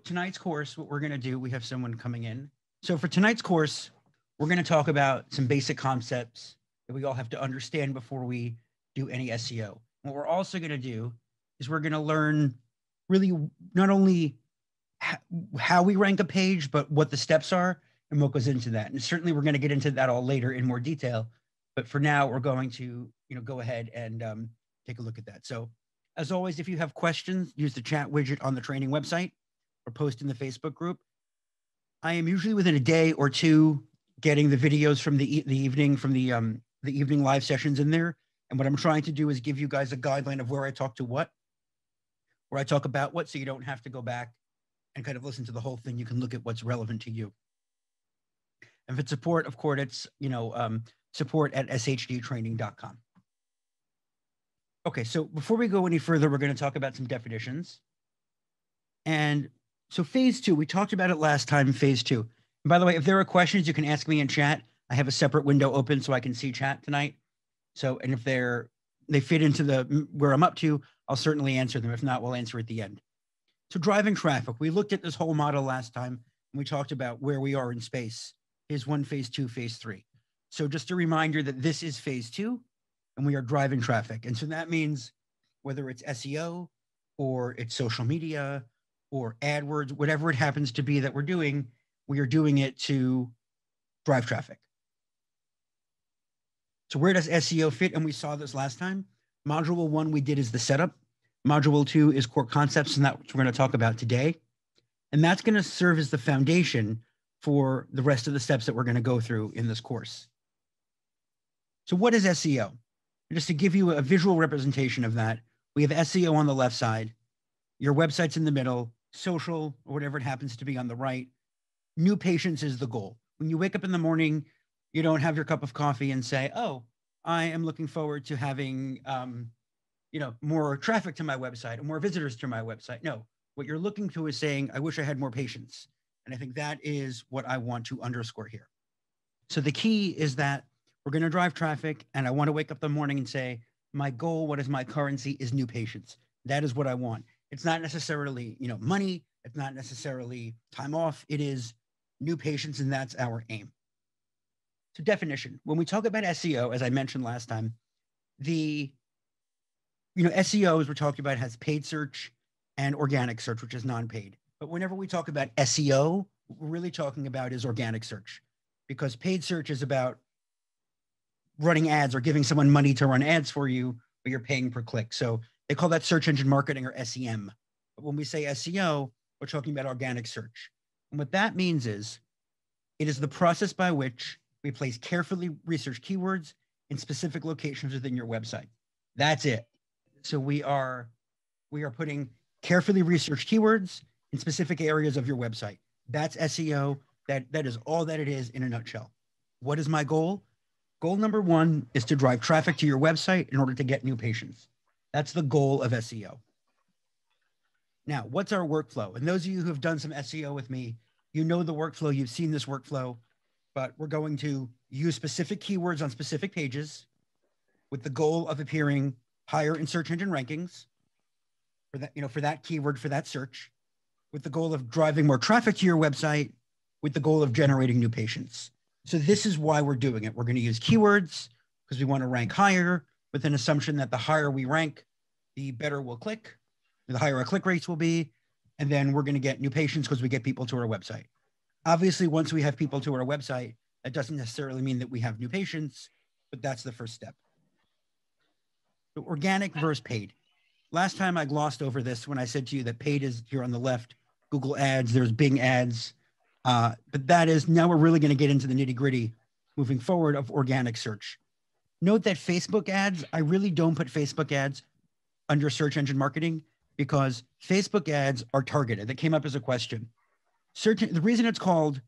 tonight's course, what we're going to do, we have someone coming in. So for tonight's course, we're going to talk about some basic concepts that we all have to understand before we do any SEO. What we're also going to do is we're going to learn really not only how we rank a page, but what the steps are and what goes into that. And certainly we're going to get into that all later in more detail. But for now, we're going to you know go ahead and um, take a look at that. So as always, if you have questions, use the chat widget on the training website or post in the Facebook group. I am usually within a day or two getting the videos from the, the evening from the um, the evening live sessions in there. And what I'm trying to do is give you guys a guideline of where I talk to what, where I talk about what, so you don't have to go back and kind of listen to the whole thing. You can look at what's relevant to you. And if for support, of course, it's you know um, support at shdtraining.com. Okay, so before we go any further, we're going to talk about some definitions. And so phase two, we talked about it last time, phase two. And by the way, if there are questions, you can ask me in chat. I have a separate window open so I can see chat tonight. So, and if they're they fit into the where I'm up to, I'll certainly answer them. If not, we'll answer at the end. So driving traffic, we looked at this whole model last time and we talked about where we are in space. Here's one, phase two, phase three. So just a reminder that this is phase two and we are driving traffic. And so that means whether it's SEO or it's social media or AdWords, whatever it happens to be that we're doing, we are doing it to drive traffic. So where does SEO fit? And we saw this last time. Module one we did is the setup. Module two is core concepts, and that's what we're going to talk about today. And that's going to serve as the foundation for the rest of the steps that we're going to go through in this course. So what is SEO? just to give you a visual representation of that, we have SEO on the left side, your website's in the middle, social or whatever it happens to be on the right. New patients is the goal. When you wake up in the morning, you don't have your cup of coffee and say, "Oh, I am looking forward to having, um, you know, more traffic to my website or more visitors to my website." No, what you're looking to is saying, "I wish I had more patients," and I think that is what I want to underscore here. So the key is that we're going to drive traffic, and I want to wake up the morning and say, my goal, what is my currency, is new patients. That is what I want. It's not necessarily, you know, money. It's not necessarily time off. It is new patients, and that's our aim. So definition. When we talk about SEO, as I mentioned last time, the you know SEO as we're talking about has paid search and organic search, which is non-paid. But whenever we talk about SEO, what we're really talking about is organic search, because paid search is about running ads or giving someone money to run ads for you, but you're paying per click. So they call that search engine marketing or SEM. But when we say SEO, we're talking about organic search. And what that means is it is the process by which we place carefully researched keywords in specific locations within your website. That's it. So we are we are putting carefully researched keywords in specific areas of your website. That's SEO. That that is all that it is in a nutshell. What is my goal? Goal number one is to drive traffic to your website in order to get new patients. That's the goal of SEO. Now, what's our workflow? And those of you who have done some SEO with me, you know the workflow, you've seen this workflow, but we're going to use specific keywords on specific pages with the goal of appearing higher in search engine rankings for that, you know, for that keyword, for that search, with the goal of driving more traffic to your website, with the goal of generating new patients. So this is why we're doing it. We're going to use keywords because we want to rank higher with an assumption that the higher we rank, the better we'll click, the higher our click rates will be. And then we're going to get new patients because we get people to our website. Obviously, once we have people to our website, that doesn't necessarily mean that we have new patients, but that's the first step. The organic versus paid. Last time I glossed over this when I said to you that paid is here on the left, Google ads, there's Bing ads, uh, but that is now we're really going to get into the nitty gritty moving forward of organic search. Note that Facebook ads, I really don't put Facebook ads under search engine marketing because Facebook ads are targeted. That came up as a question. Search the reason it's called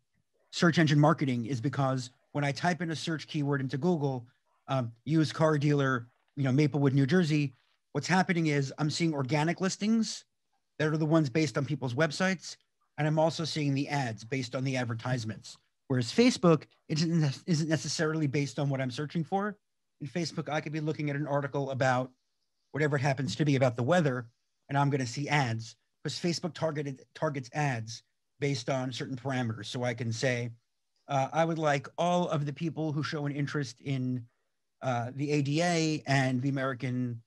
search engine marketing is because when I type in a search keyword into Google, um, used car dealer, you know, Maplewood, New Jersey, what's happening is I'm seeing organic listings that are the ones based on people's websites and I'm also seeing the ads based on the advertisements. Whereas Facebook isn't, isn't necessarily based on what I'm searching for. In Facebook, I could be looking at an article about whatever it happens to be about the weather, and I'm going to see ads because Facebook targeted targets ads based on certain parameters. So I can say, uh, I would like all of the people who show an interest in uh, the ADA and the American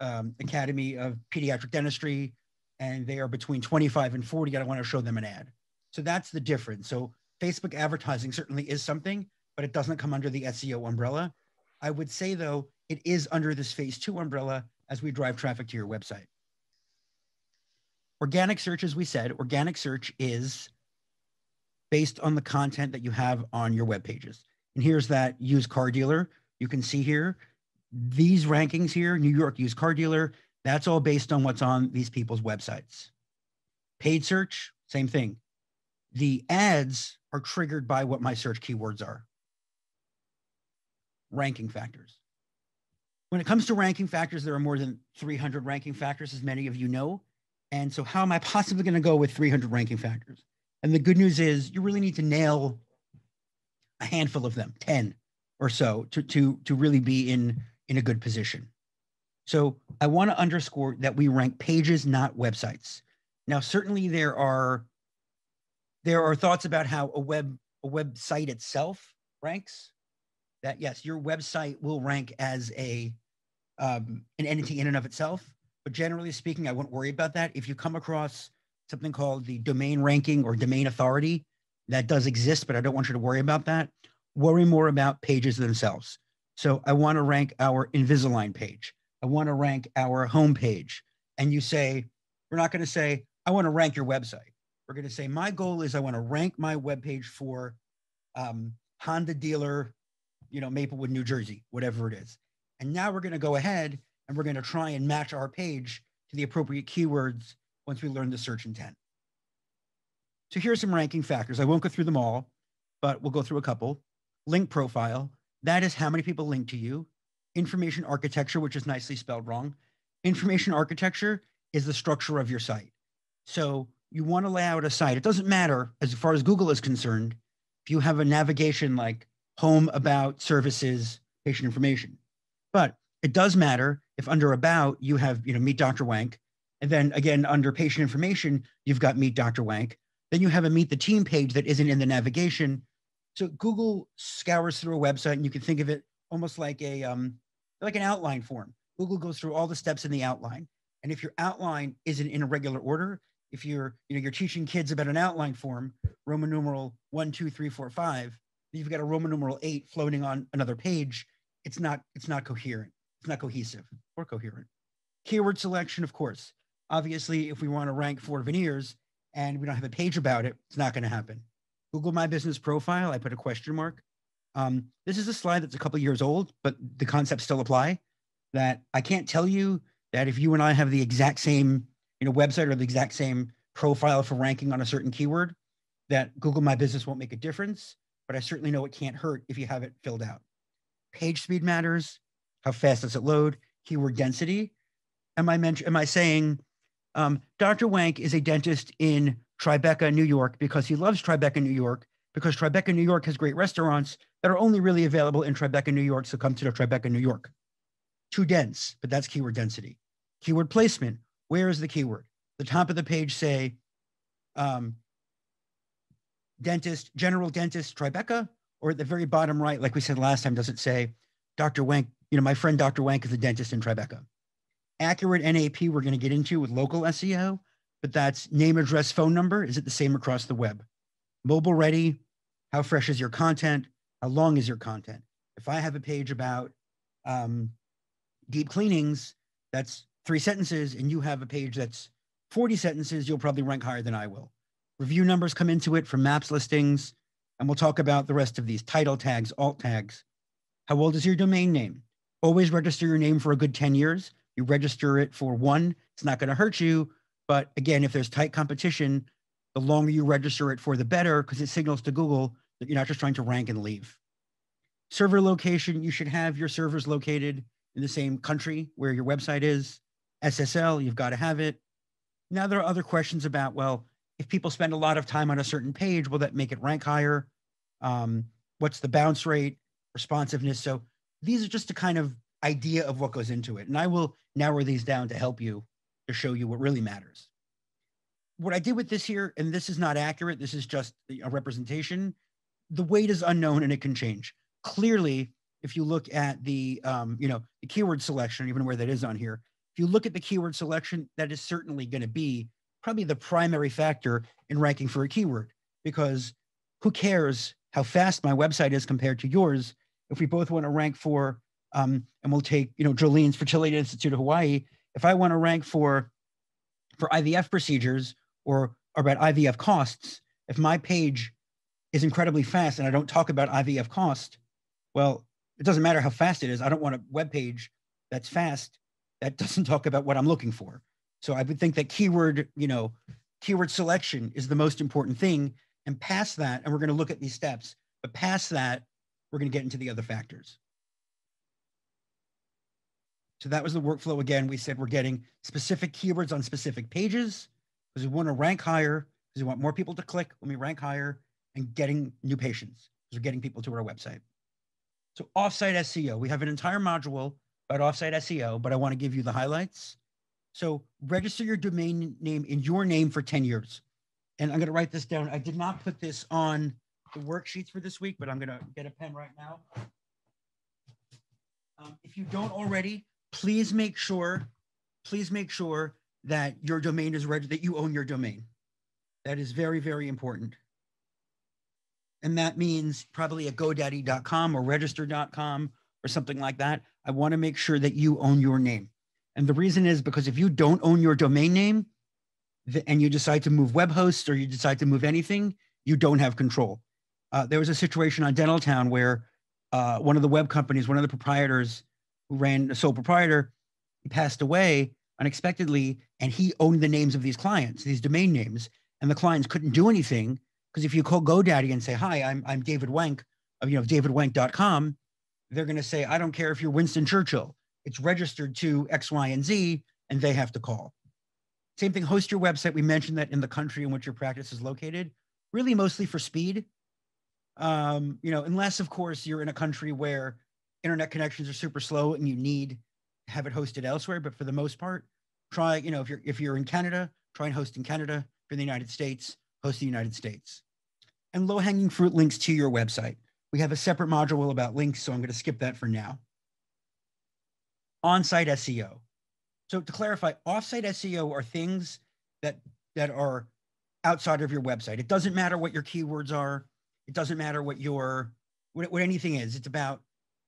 um, Academy of Pediatric Dentistry, and they are between 25 and 40, I want to show them an ad. So that's the difference. So Facebook advertising certainly is something, but it doesn't come under the SEO umbrella. I would say, though, it is under this phase two umbrella as we drive traffic to your website. Organic search, as we said, organic search is based on the content that you have on your web pages. And here's that used car dealer. You can see here these rankings here, New York used car dealer, that's all based on what's on these people's websites. Paid search, same thing. The ads are triggered by what my search keywords are. Ranking factors. When it comes to ranking factors, there are more than 300 ranking factors, as many of you know. And so, how am I possibly going to go with 300 ranking factors? And the good news is, you really need to nail a handful of them, 10 or so, to, to, to really be in, in a good position. So, I want to underscore that we rank pages, not websites. Now, certainly there are there are thoughts about how a web a website itself ranks. That yes, your website will rank as a um, an entity in and of itself. But generally speaking, I wouldn't worry about that. If you come across something called the domain ranking or domain authority, that does exist, but I don't want you to worry about that. Worry more about pages themselves. So I want to rank our Invisalign page. I want to rank our home page. And you say, we're not going to say, I want to rank your website. We're going to say, my goal is I want to rank my webpage for um, Honda dealer, you know, Maplewood, New Jersey, whatever it is. And now we're going to go ahead and we're going to try and match our page to the appropriate keywords once we learn the search intent. So here's some ranking factors. I won't go through them all, but we'll go through a couple. Link profile, that is how many people link to you. Information architecture, which is nicely spelled wrong. Information architecture is the structure of your site. So you want to lay out a site. It doesn't matter as far as Google is concerned if you have a navigation like home, about, services, patient information. But it does matter if under about you have, you know, meet Dr. Wank. And then again, under patient information, you've got meet Dr. Wank. Then you have a meet the team page that isn't in the navigation. So Google scours through a website and you can think of it almost like a um, like an outline form. Google goes through all the steps in the outline. And if your outline isn't in a regular order, if you're you know you're teaching kids about an outline form roman numeral one two three four five you've got a roman numeral eight floating on another page it's not it's not coherent. It's not cohesive or coherent. Keyword selection of course. Obviously if we want to rank for veneers and we don't have a page about it it's not going to happen. Google my business profile i put a question mark. Um, this is a slide that's a couple years old but the concepts still apply that i can't tell you that if you and i have the exact same you know, website or the exact same profile for ranking on a certain keyword, that Google My Business won't make a difference. But I certainly know it can't hurt if you have it filled out. Page speed matters. How fast does it load? Keyword density. Am I mention, Am I saying um, Dr. Wank is a dentist in Tribeca, New York, because he loves Tribeca, New York, because Tribeca, New York has great restaurants that are only really available in Tribeca, New York. So come to the Tribeca, New York. Too dense, but that's keyword density. Keyword placement. Where is the keyword? The top of the page say um, dentist, general dentist, Tribeca, or at the very bottom right, like we said last time, does it say Dr. Wank? You know, my friend Dr. Wank is a dentist in Tribeca. Accurate NAP, we're going to get into with local SEO, but that's name, address, phone number. Is it the same across the web? Mobile ready. How fresh is your content? How long is your content? If I have a page about um, deep cleanings, that's three sentences and you have a page that's 40 sentences, you'll probably rank higher than I will. Review numbers come into it from maps listings, and we'll talk about the rest of these title tags, alt tags. How old is your domain name? Always register your name for a good 10 years. You register it for one, it's not going to hurt you. But again, if there's tight competition, the longer you register it for, the better, because it signals to Google that you're not just trying to rank and leave. Server location, you should have your servers located in the same country where your website is. SSL, you've got to have it. Now there are other questions about, well, if people spend a lot of time on a certain page, will that make it rank higher? Um, what's the bounce rate, responsiveness? So these are just a kind of idea of what goes into it. And I will narrow these down to help you to show you what really matters. what I did with this here, and this is not accurate, this is just a representation. The weight is unknown and it can change. Clearly, if you look at the, um, you know, the keyword selection, even where that is on here, if you look at the keyword selection, that is certainly going to be probably the primary factor in ranking for a keyword because who cares how fast my website is compared to yours? If we both want to rank for um, and we'll take you know jolene's fertility institute of hawaii if i want to rank for for ivf procedures or, or about ivf costs if my page is incredibly fast and i don't talk about ivf cost well it doesn't matter how fast it is. I don't want a web page that's fast that doesn't talk about what i'm looking for so i would think that keyword you know keyword selection is the most important thing and past that and we're going to look at these steps but past that we're going to get into the other factors so that was the workflow again. We said we're getting specific keywords on specific pages because we want to rank higher because we want more people to click when we rank higher and getting new patients because we're getting people to our website. So offsite SEO, we have an entire module about offsite SEO, but I want to give you the highlights. So register your domain name in your name for 10 years. And I'm going to write this down. I did not put this on the worksheets for this week, but I'm going to get a pen right now. Um, if you don't already, please make sure, please make sure that your domain is registered, that you own your domain. That is very, very important. And that means probably at godaddy.com or register.com or something like that. I want to make sure that you own your name. And the reason is because if you don't own your domain name and you decide to move web hosts or you decide to move anything, you don't have control. Uh, there was a situation on Dentaltown where uh, one of the web companies, one of the proprietors, who ran a sole proprietor, he passed away unexpectedly, and he owned the names of these clients, these domain names, and the clients couldn't do anything because if you call GoDaddy and say, "Hi, I'm I'm David Wank of you know davidwank.com," they're going to say, "I don't care if you're Winston Churchill. It's registered to X, Y, and Z, and they have to call." Same thing. Host your website. We mentioned that in the country in which your practice is located, really mostly for speed. Um, you know, unless of course you're in a country where internet connections are super slow and you need to have it hosted elsewhere. But for the most part, try, you know, if you're if you're in Canada, try and host in Canada. For the United States, host the United States. And low-hanging fruit links to your website. We have a separate module about links, so I'm going to skip that for now. On-site SEO. So to clarify, off-site SEO are things that that are outside of your website. It doesn't matter what your keywords are. It doesn't matter what your what, what anything is. It's about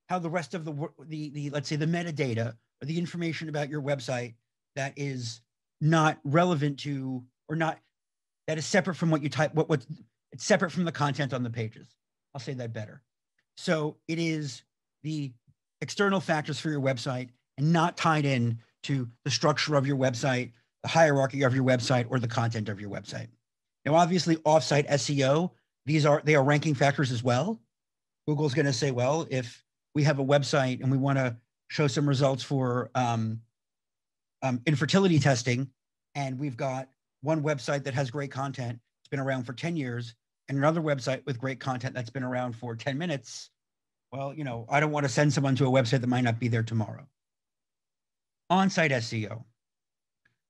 how the rest of the the the let's say the metadata or the information about your website that is not relevant to or not that is separate from what you type what what it's separate from the content on the pages i'll say that better so it is the external factors for your website and not tied in to the structure of your website the hierarchy of your website or the content of your website now obviously offsite seo these are they are ranking factors as well google's going to say well if we have a website and we want to show some results for um, um, infertility testing, and we've got one website that has great content, it's been around for 10 years, and another website with great content that's been around for 10 minutes, well, you know, I don't want to send someone to a website that might not be there tomorrow. On-site SEO.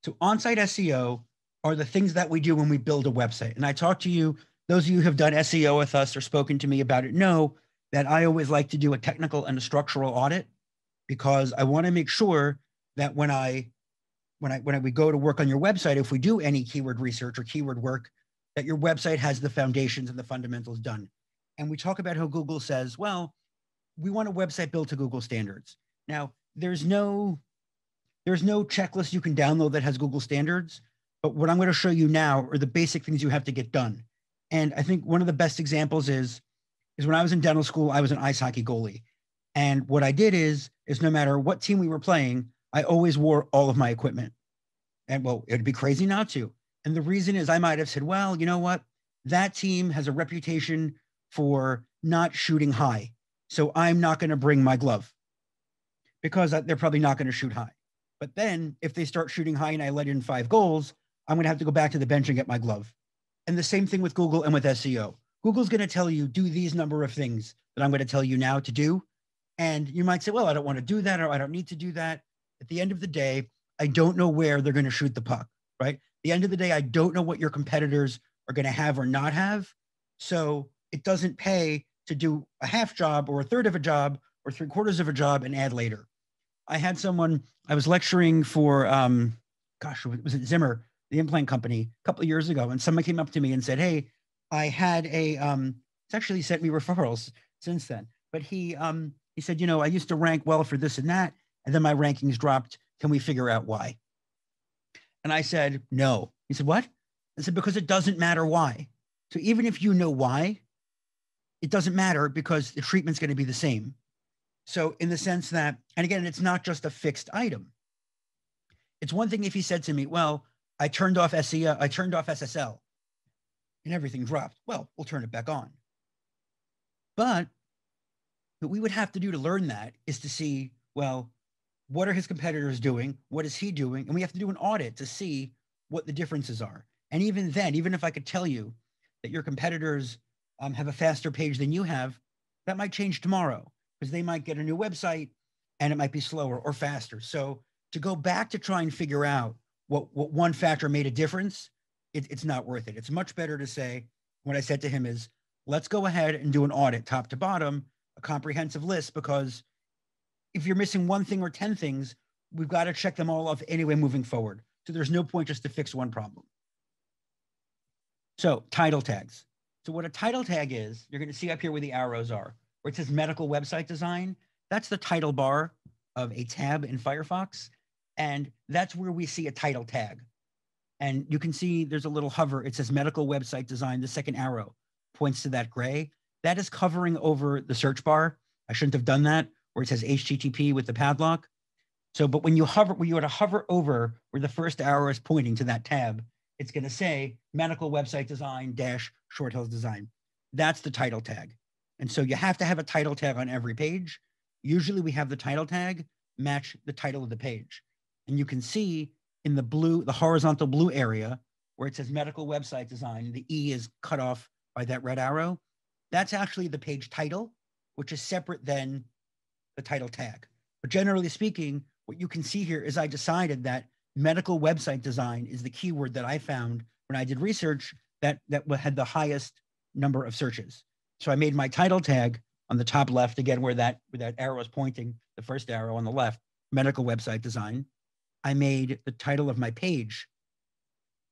So on-site SEO are the things that we do when we build a website. And I talk to you, those of you who have done SEO with us or spoken to me about it know that I always like to do a technical and a structural audit because I want to make sure that when I when I when I, we go to work on your website, if we do any keyword research or keyword work, that your website has the foundations and the fundamentals done. And we talk about how Google says, well, we want a website built to Google standards. Now, there's no there's no checklist you can download that has Google standards, but what I'm going to show you now are the basic things you have to get done. And I think one of the best examples is is when I was in dental school, I was an ice hockey goalie. And what I did is, is no matter what team we were playing, I always wore all of my equipment. And well, it'd be crazy not to. And the reason is I might have said, well, you know what? That team has a reputation for not shooting high. So I'm not going to bring my glove because uh, they're probably not going to shoot high. But then if they start shooting high and I let in five goals, I'm going to have to go back to the bench and get my glove. And the same thing with Google and with SEO. Google's going to tell you do these number of things that I'm going to tell you now to do. And you might say, well, I don't want to do that or I don't need to do that. At the end of the day, I don't know where they're going to shoot the puck, right? the end of the day, I don't know what your competitors are going to have or not have. So it doesn't pay to do a half job or a third of a job or three quarters of a job and add later. I had someone, I was lecturing for, um, gosh, was it Zimmer, the implant company, a couple of years ago, and someone came up to me and said, Hey, I had a, um, it's actually sent me referrals since then, but he, um, he said, You know, I used to rank well for this and that, and then my rankings dropped. Can we figure out why? And I said, No. He said, What? I said, Because it doesn't matter why. So even if you know why, it doesn't matter because the treatment's going to be the same. So, in the sense that, and again, it's not just a fixed item. It's one thing if he said to me, Well, I turned off SEO, I turned off SSL and everything dropped. Well, we'll turn it back on. But what we would have to do to learn that is to see, well, what are his competitors doing? What is he doing? And we have to do an audit to see what the differences are. And even then, even if I could tell you that your competitors um, have a faster page than you have, that might change tomorrow because they might get a new website and it might be slower or faster. So to go back to try and figure out what, what one factor made a difference, it, it's not worth it. It's much better to say, what I said to him is, let's go ahead and do an audit top to bottom, a comprehensive list, because if you're missing one thing or 10 things, we've got to check them all off anyway moving forward. So there's no point just to fix one problem. So title tags. So what a title tag is, you're going to see up here where the arrows are, where it says medical website design. That's the title bar of a tab in Firefox. And that's where we see a title tag. And you can see there's a little hover. It says medical website design. The second arrow points to that gray. That is covering over the search bar. I shouldn't have done that where it says HTTP with the padlock. So, but when you hover, when you were to hover over where the first arrow is pointing to that tab, it's going to say medical website design dash short hills design. That's the title tag. And so you have to have a title tag on every page. Usually we have the title tag match the title of the page. And you can see in the blue, the horizontal blue area where it says medical website design, the E is cut off by that red arrow. That's actually the page title, which is separate than the title tag. But generally speaking, what you can see here is I decided that medical website design is the keyword that I found when I did research that, that had the highest number of searches. So I made my title tag on the top left, again, where that, where that arrow is pointing, the first arrow on the left, medical website design. I made the title of my page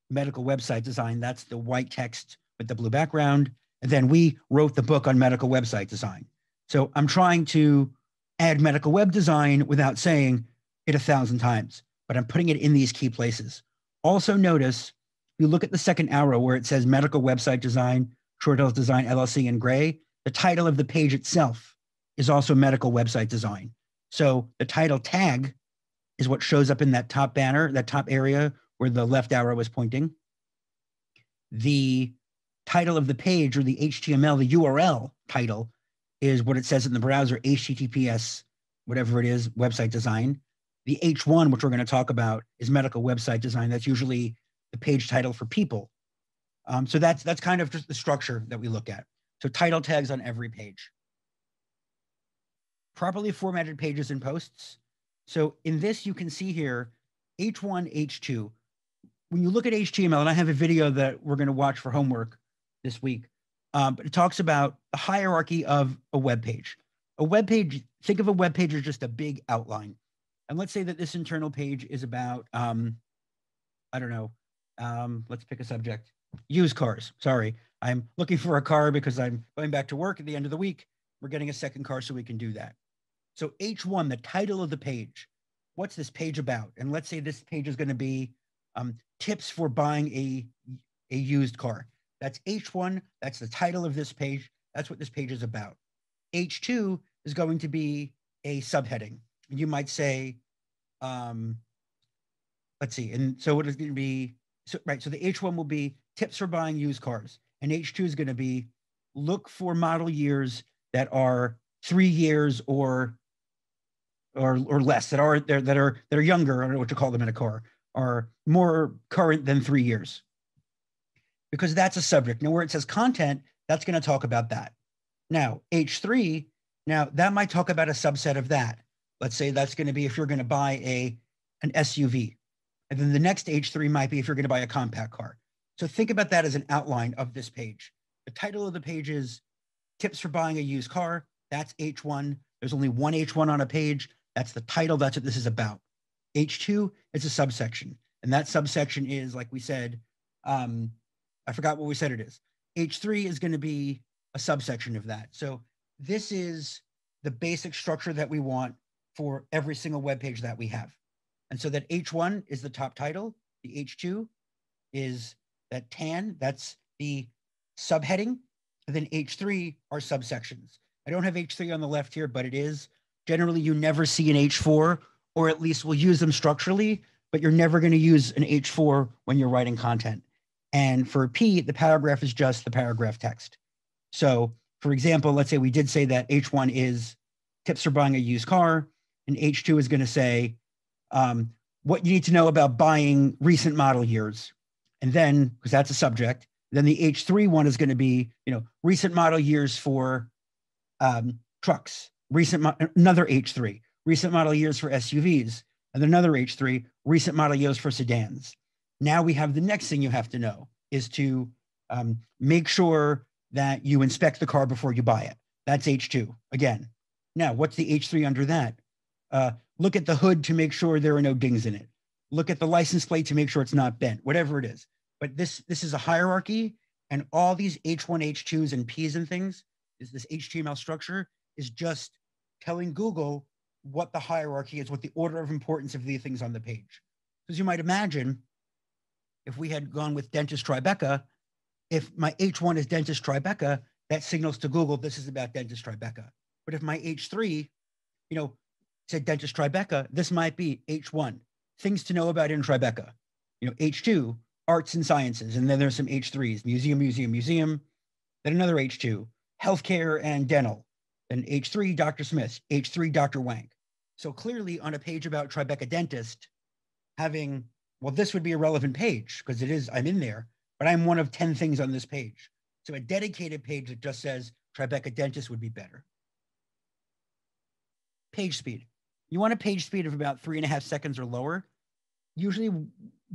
medical website design. That's the white text with the blue background. And then we wrote the book on medical website design. So I'm trying to add medical web design without saying it a thousand times, but I'm putting it in these key places. Also notice, you look at the second arrow where it says medical website design, Short Hills Design LLC in gray, the title of the page itself is also medical website design. So the title tag is what shows up in that top banner, that top area where the left arrow is pointing. The title of the page or the HTML, the URL title is what it says in the browser, HTTPS, whatever it is, website design. The H1, which we're going to talk about, is medical website design. That's usually the page title for people. Um, so that's that's kind of just the structure that we look at. So title tags on every page. Properly formatted pages and posts. So in this, you can see here H1, H2. When you look at HTML, and I have a video that we're going to watch for homework this week, um, but it talks about the hierarchy of a web page. A web page, think of a web page as just a big outline. And let's say that this internal page is about, um, I don't know, um, let's pick a subject, used cars. Sorry, I'm looking for a car because I'm going back to work at the end of the week. We're getting a second car so we can do that. So H1, the title of the page, what's this page about? And let's say this page is going to be um, tips for buying a, a used car. That's H1. That's the title of this page. That's what this page is about. H2 is going to be a subheading. You might say, um, let's see. And so what is going to be, so, right. So the H1 will be tips for buying used cars. And H2 is going to be look for model years that are three years or or or less that are that are that are younger. I don't know what to call them in a car. Are more current than three years because that's a subject. Now, where it says content, that's going to talk about that. Now, H3, now that might talk about a subset of that. Let's say that's going to be if you're going to buy a an SUV. And then the next H3 might be if you're going to buy a compact car. So think about that as an outline of this page. The title of the page is Tips for Buying a Used Car. That's H1. There's only one H1 on a page. That's the title. That's what this is about. H2 is a subsection. And that subsection is, like we said, um, I forgot what we said it is. H3 is going to be a subsection of that. So this is the basic structure that we want for every single web page that we have. And so that H1 is the top title. The H2 is that tan, that's the subheading. And then H3 are subsections. I don't have H3 on the left here, but it is. Generally, you never see an H4, or at least we'll use them structurally, but you're never going to use an H4 when you're writing content. And for P, the paragraph is just the paragraph text. So, for example, let's say we did say that H1 is tips for buying a used car, and H2 is going to say um, what you need to know about buying recent model years. And then, because that's a subject, then the H3 one is going to be, you know, recent model years for um, trucks, recent, mo- another H3, recent model years for SUVs, and another H3, recent model years for sedans. Now we have the next thing you have to know is to um, make sure that you inspect the car before you buy it. That's H2 again. Now, what's the H3 under that? Uh, look at the hood to make sure there are no dings in it. Look at the license plate to make sure it's not bent, whatever it is. But this this is a hierarchy, and all these H1, H2s, and Ps and things is this HTML structure is just telling Google what the hierarchy is, what the order of importance of the things on the page. As you might imagine, if we had gone with dentist Tribeca, if my H1 is dentist Tribeca, that signals to Google this is about dentist Tribeca. But if my H3, you know, said dentist Tribeca, this might be H1, things to know about in Tribeca. You know, H2, arts and sciences. And then there's some H3s, museum, museum, museum. Then another H2, healthcare and dental. Then H3, Dr. Smith, H3, Dr. Wank. So clearly on a page about Tribeca dentist, having, well, this would be a relevant page because it is, I'm in there, but I'm one of 10 things on this page. So a dedicated page that just says Tribeca dentist would be better. Page speed. You want a page speed of about three and a half seconds or lower. Usually,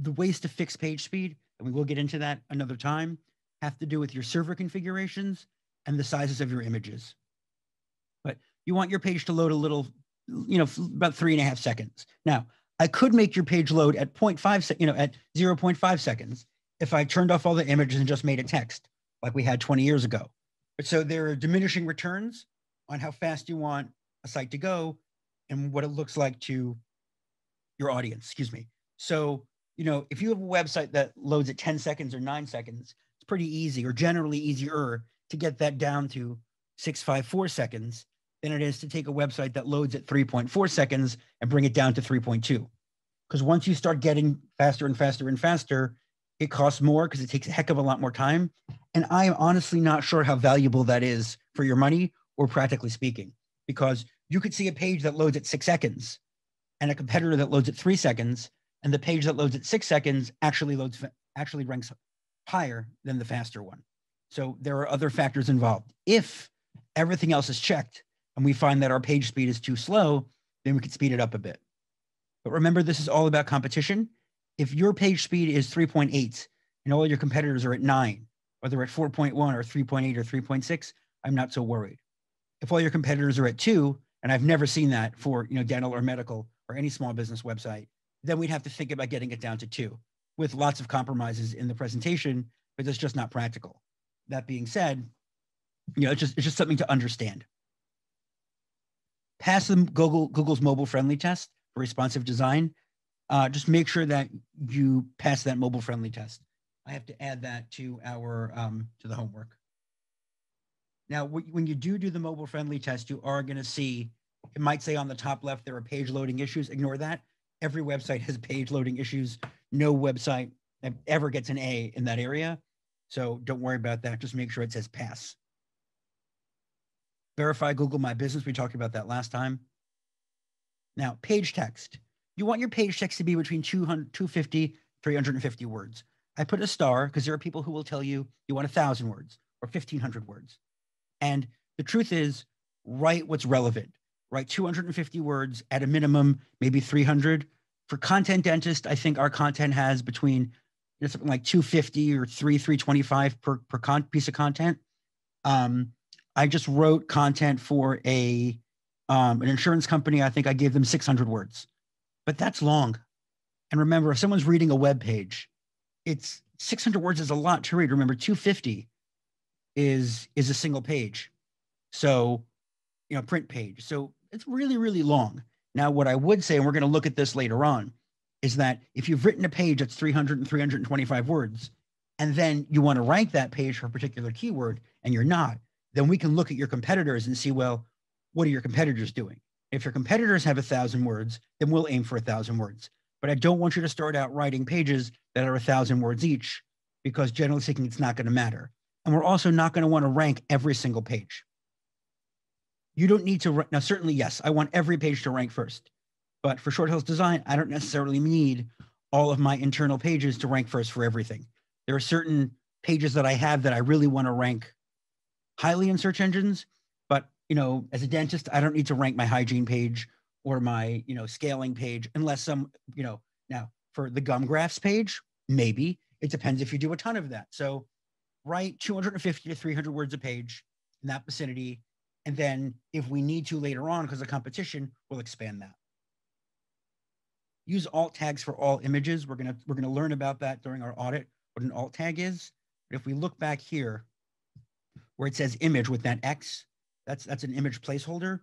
the ways to fix page speed, and we will get into that another time, have to do with your server configurations and the sizes of your images. But you want your page to load a little, you know, about three and a half seconds. Now, I could make your page load at 0.5, you know, at 0.5 seconds if I turned off all the images and just made it text like we had 20 years ago. But so there are diminishing returns on how fast you want a site to go and what it looks like to your audience, excuse me. So, you know, if you have a website that loads at 10 seconds or nine seconds, it's pretty easy or generally easier to get that down to 654 seconds than it is to take a website that loads at 3.4 seconds and bring it down to 3.2. Because once you start getting faster and faster and faster, it costs more because it takes a heck of a lot more time. And I'm honestly not sure how valuable that is for your money or practically speaking, because you could see a page that loads at six seconds and a competitor that loads at three seconds and the page that loads at six seconds actually loads actually ranks higher than the faster one. So there are other factors involved. If everything else is checked and we find that our page speed is too slow then we could speed it up a bit. But remember this is all about competition. If your page speed is 3.8 and all your competitors are at 9 whether at 4.1 or 3.8 or 3.6 i'm not so worried. If all your competitors are at 2 and I've never seen that for you know dental or medical or any small business website, then we'd have to think about getting it down to two with lots of compromises in the presentation, but that's just not practical. That being said, you know, it's just it's just something to understand. Pass the Google Google's mobile friendly test for responsive design. Uh, just make sure that you pass that mobile friendly test. I have to add that to our um, to the homework. Now, when you do do the mobile friendly test, you are going to see, it might say on the top left, there are page loading issues. Ignore that. Every website has page loading issues. No website ever gets an A in that area. So don't worry about that. Just make sure it says pass. Verify Google My Business. We talked about that last time. Now, page text. You want your page text to be between 200, 250, 350 words. I put a star because there are people who will tell you you want a thousand words or 1500 words. And the truth is, write what's relevant. Write 250 words at a minimum, maybe 300. For content dentist, I think our content has between you know, something like 250 or three, 325 per, per con- piece of content. Um, I just wrote content for a um, an insurance company. I think I gave them 600 words, but that's long. And remember, if someone's reading a web page, it's 600 words is a lot to read. Remember, 250 is is a single page, so you know, print page. So it's really really long. Now, what I would say, and we're going to look at this later on, is that if you've written a page that's 300 and 325 words, and then you want to rank that page for a particular keyword, and you're not, then we can look at your competitors and see, well, what are your competitors doing? If your competitors have a thousand words, then we'll aim for a thousand words. But I don't want you to start out writing pages that are a thousand words each, because generally speaking, it's not going to matter. And we're also not going to want to rank every single page. You don't need to, now certainly, yes, I want every page to rank first. But for Short Hills Design, I don't necessarily need all of my internal pages to rank first for everything. There are certain pages that I have that I really want to rank highly in search engines. But, you know, as a dentist, I don't need to rank my hygiene page or my, you know, scaling page unless some, you know, now for the gum grafts page, maybe it depends if you do a ton of that. So write 250 to 300 words a page in that vicinity and then if we need to later on because of competition, we'll expand that. Use alt tags for all images. We're gonna we're gonna learn about that during our audit, what an alt tag is. But if we look back here, where it says image with that X, that's that's an image placeholder.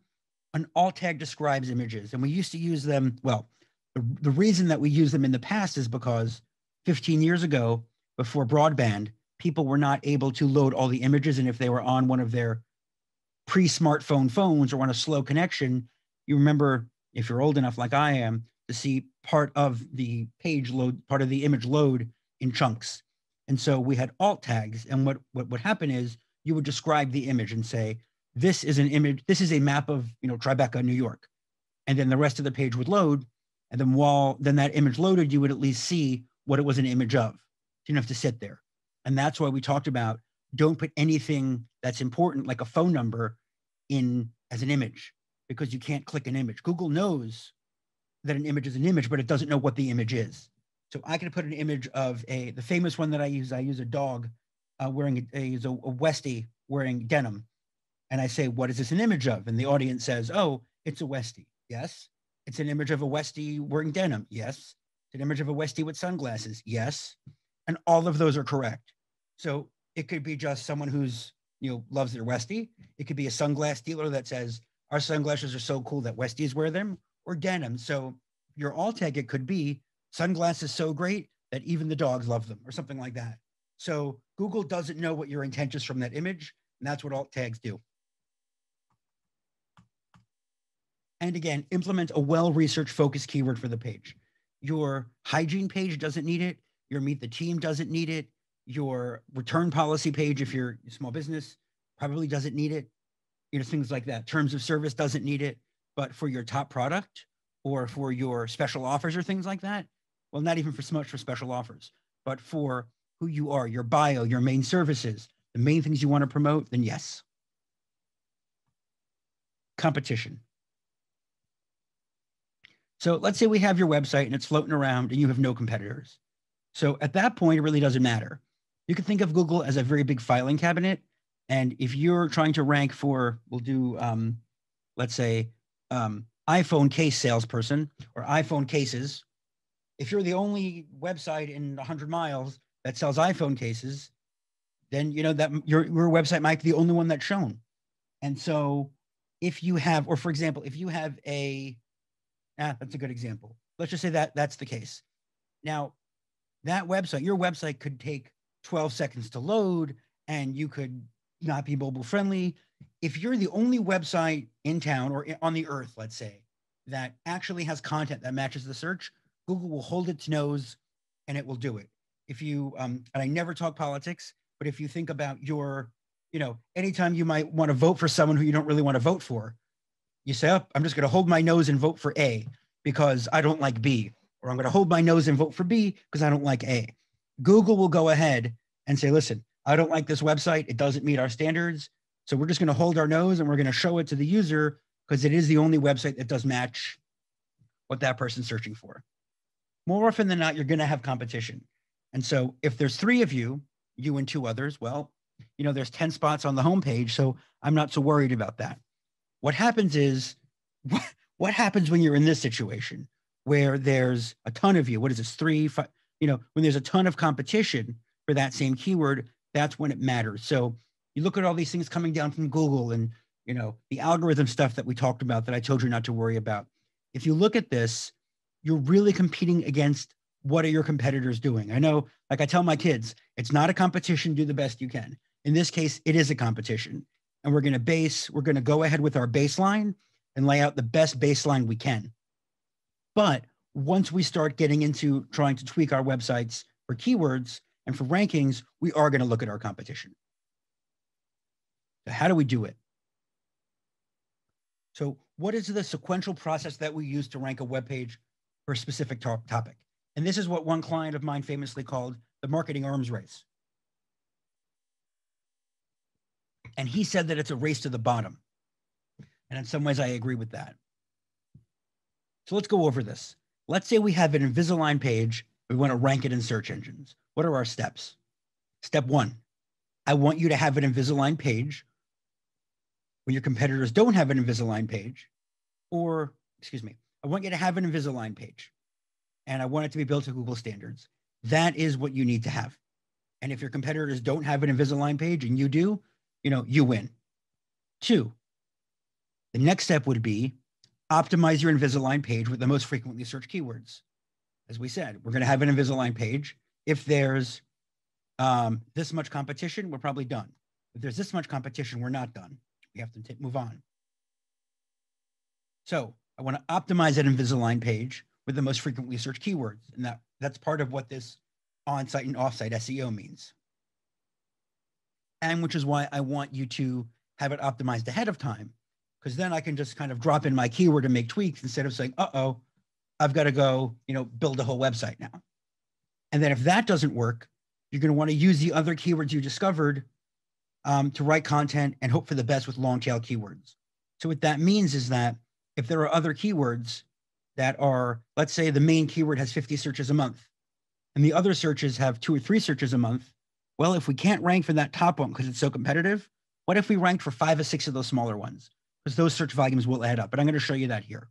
An alt tag describes images, and we used to use them. Well, the, the reason that we use them in the past is because 15 years ago, before broadband, people were not able to load all the images, and if they were on one of their pre-smartphone phones or on a slow connection, you remember if you're old enough like I am to see part of the page load, part of the image load in chunks. And so we had alt tags. And what, what would happen is you would describe the image and say, this is an image, this is a map of, you know, Tribeca, New York. And then the rest of the page would load. And then while then that image loaded, you would at least see what it was an image of. You didn't have to sit there. And that's why we talked about don't put anything that's important, like a phone number, in as an image because you can't click an image. Google knows that an image is an image, but it doesn't know what the image is. So I can put an image of a the famous one that I use. I use a dog uh, wearing a, a, a Westie wearing denim, and I say, "What is this an image of?" And the audience says, "Oh, it's a Westie." Yes, it's an image of a Westie wearing denim. Yes, it's an image of a Westie with sunglasses. Yes, and all of those are correct. So it could be just someone who's you know loves their Westie. It could be a sunglass dealer that says our sunglasses are so cool that Westies wear them, or denim. So your alt tag it could be sunglasses so great that even the dogs love them, or something like that. So Google doesn't know what your intent is from that image, and that's what alt tags do. And again, implement a well-researched focused keyword for the page. Your hygiene page doesn't need it. Your meet the team doesn't need it your return policy page if you're a small business probably doesn't need it. You know things like that. Terms of service doesn't need it. But for your top product or for your special offers or things like that well not even for so much for special offers but for who you are your bio your main services the main things you want to promote then yes. Competition. So let's say we have your website and it's floating around and you have no competitors. So at that point it really doesn't matter you can think of Google as a very big filing cabinet. And if you're trying to rank for, we'll do, um, let's say, um, iPhone case salesperson or iPhone cases. If you're the only website in 100 miles that sells iPhone cases, then you know that your your website might be the only one that's shown. And so, if you have, or for example, if you have a, ah, that's a good example. Let's just say that that's the case. Now, that website, your website could take 12 seconds to load and you could not be mobile friendly. If you're the only website in town or on the earth, let's say, that actually has content that matches the search, Google will hold its nose and it will do it. If you, um, and I never talk politics, but if you think about your, you know, anytime you might want to vote for someone who you don't really want to vote for, you say, oh, I'm just going to hold my nose and vote for A because I don't like B, or I'm going to hold my nose and vote for B because I don't like A. Google will go ahead and say, listen, I don't like this website. It doesn't meet our standards. So we're just going to hold our nose and we're going to show it to the user because it is the only website that does match what that person's searching for. more often than not, you're going to have competition. And so if there's three of you, you and two others, well, you know, there's 10 spots on the homepage. So I'm not so worried about that. What happens is, what, happens when you're in this situation where there's a ton of you? What is this, three, five? You know, when there's a ton of competition for that same keyword, that's when it matters. So you look at all these things coming down from Google and, you know, the algorithm stuff that we talked about that I told you not to worry about. If you look at this, you're really competing against what are your competitors doing? I know, like I tell my kids, it's not a competition, do the best you can. In this case, it is a competition. And we're going to base, we're going to go ahead with our baseline and lay out the best baseline we can. But once we start getting into trying to tweak our websites for keywords and for rankings, we are going to look at our competition. So how do we do it? So what is the sequential process that we use to rank a web page for a specific topic? And this is what one client of mine famously called the marketing arms race. And he said that it's a race to the bottom. And in some ways, I agree with that. So let's go over this. Let's say we have an Invisalign page. We want to rank it in search engines. What are our steps? Step one, I want you to have an Invisalign page when your competitors don't have an Invisalign page, or excuse me, I want you to have an Invisalign page and I want it to be built to Google standards. That is what you need to have. And if your competitors don't have an Invisalign page and you do, you know, you win. Two, the next step would be optimize your Invisalign page with the most frequently searched keywords. As we said, we're going to have an Invisalign page. If there's um, this much competition, we're probably done. If there's this much competition, we're not done. We have to move on. So I want to optimize that Invisalign page with the most frequently searched keywords. And that, that's part of what this on-site and off-site SEO means. And which is why I want you to have it optimized ahead of time, because then I can just kind of drop in my keyword and make tweaks instead of saying, uh-oh, I've got to go, you know, build a whole website now. And then if that doesn't work, you're going to want to use the other keywords you discovered um, to write content and hope for the best with long tail keywords. So what that means is that if there are other keywords that are, let's say the main keyword has 50 searches a month and the other searches have two or three searches a month. Well, if we can't rank for that top one because it's so competitive, what if we ranked for five or six of those smaller ones? Because those search volumes will add up. But I'm going to show you that here.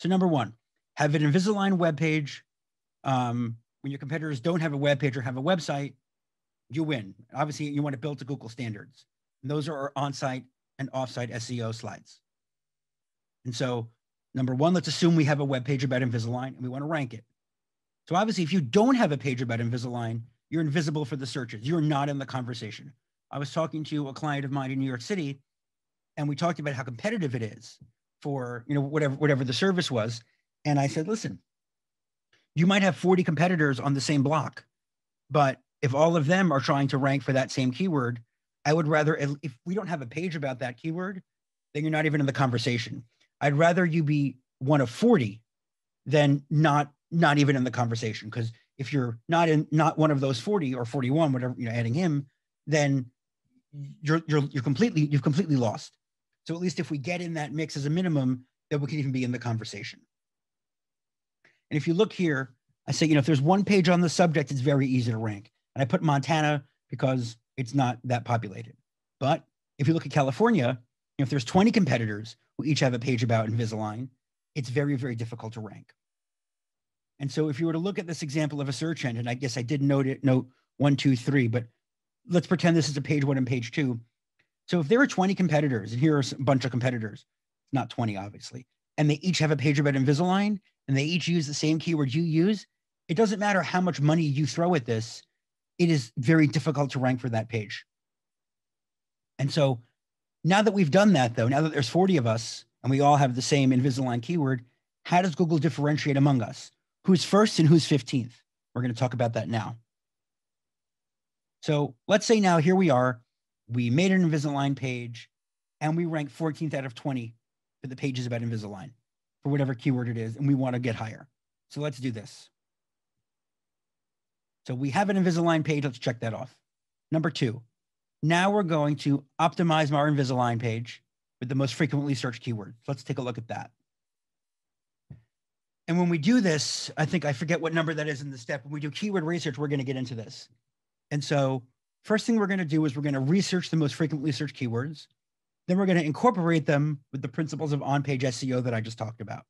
So number one, have an Invisalign web page. Um, when your competitors don't have a web page or have a website, you win. Obviously, you want to build to Google standards. And those are our on-site and off-site SEO slides. And so Number one, let's assume we have a web page about Invisalign and we want to rank it. So obviously, if you don't have a page about Invisalign, you're invisible for the searches. You're not in the conversation. I was talking to a client of mine in New York City, and we talked about how competitive it is for you know whatever whatever the service was. And I said, listen, you might have 40 competitors on the same block, but if all of them are trying to rank for that same keyword, I would rather if we don't have a page about that keyword, then you're not even in the conversation. I'd rather you be one of 40 than not not even in the conversation. Because if you're not in not one of those 40 or 41, whatever, you know, adding him, then you're you're you're completely you've completely lost. So at least if we get in that mix as a minimum, that we can even be in the conversation. And if you look here, I say, you know, if there's one page on the subject, it's very easy to rank. And I put Montana because it's not that populated. But if you look at California, if there's 20 competitors who each have a page about Invisalign, it's very, very difficult to rank. And so if you were to look at this example of a search engine, I guess I did note it, note one, two, three, but let's pretend this is a page one and page two. So if there are 20 competitors, and here are a bunch of competitors, not 20, obviously, and they each have a page about Invisalign and they each use the same keyword you use, it doesn't matter how much money you throw at this, it is very difficult to rank for that page. And so now that we've done that, though, now that there's 40 of us and we all have the same Invisalign keyword, how does Google differentiate among us? Who's first and who's 15th? We're going to talk about that now. So let's say now here we are. We made an Invisalign page and we rank 14th out of 20 for the pages about Invisalign for whatever keyword it is, and we want to get higher. So let's do this. So we have an Invisalign page. Let's check that off. Number two, now we're going to optimize our Invisalign page with the most frequently searched keywords. Let's take a look at that. And when we do this, I think I forget what number that is in the step. When we do keyword research, we're going to get into this. And so, first thing we're going to do is we're going to research the most frequently searched keywords. Then we're going to incorporate them with the principles of on page SEO that I just talked about.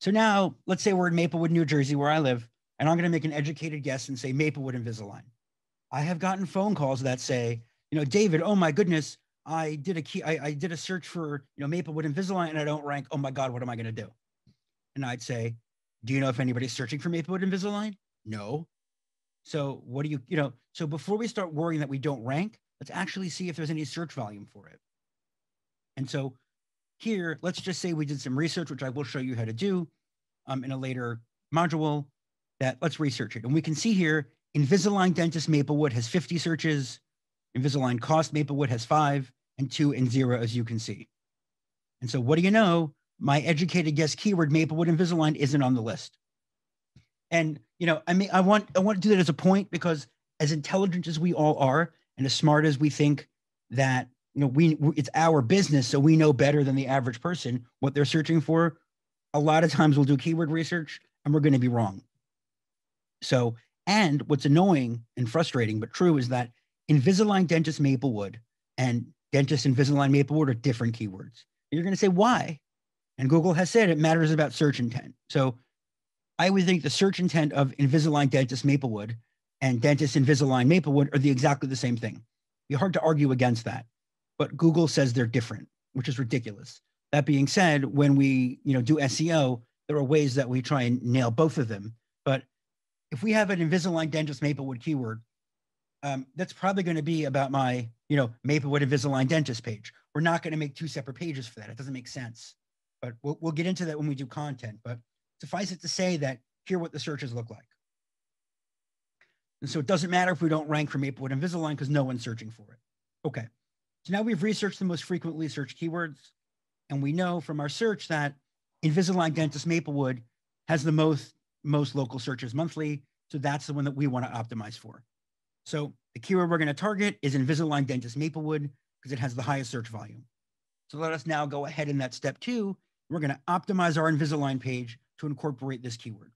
So now, let's say we're in Maplewood, New Jersey, where I live, and I'm going to make an educated guess and say Maplewood Invisalign. I have gotten phone calls that say, you know, David, oh my goodness, I did a key, I, I did a search for, you know, Maplewood Invisalign and I don't rank. Oh my God, what am I going to do? And I'd say, do you know if anybody's searching for Maplewood Invisalign? No. So what do you, you know, so before we start worrying that we don't rank, let's actually see if there's any search volume for it. And so here, let's just say we did some research, which I will show you how to do um, in a later module that let's research it. And we can see here, Invisalign Dentist Maplewood has 50 searches, Invisalign Cost Maplewood has five, and two and zero, as you can see. And so what do you know? My educated guess keyword Maplewood Invisalign isn't on the list. And you know, I mean, I want I want to do that as a point because as intelligent as we all are, and as smart as we think that you know we it's our business, so we know better than the average person what they're searching for. A lot of times we'll do keyword research and we're going to be wrong. So, and what's annoying and frustrating but true is that Invisalign Dentist Maplewood and Dentist Invisalign Maplewood are different keywords. You're going to say why? And Google has said it matters about search intent. So I would think the search intent of Invisalign Dentist Maplewood and Dentist Invisalign Maplewood are the exactly the same thing. It'd be hard to argue against that. But Google says they're different, which is ridiculous. That being said, when we you know do SEO, there are ways that we try and nail both of them. But if we have an Invisalign Dentist Maplewood keyword, um, that's probably going to be about my you know Maplewood Invisalign Dentist page. We're not going to make two separate pages for that. It doesn't make sense. But we'll, we'll get into that when we do content. But Suffice it to say that here what the searches look like. And so it doesn't matter if we don't rank for Maplewood Invisalign because no one's searching for it. Okay. So now we've researched the most frequently searched keywords. And we know from our search that Invisalign Dentist Maplewood has the most, most local searches monthly. So that's the one that we want to optimize for. So the keyword we're going to target is Invisalign Dentist Maplewood because it has the highest search volume. So let us now go ahead in that step two. We're going to optimize our Invisalign page to incorporate this keyword.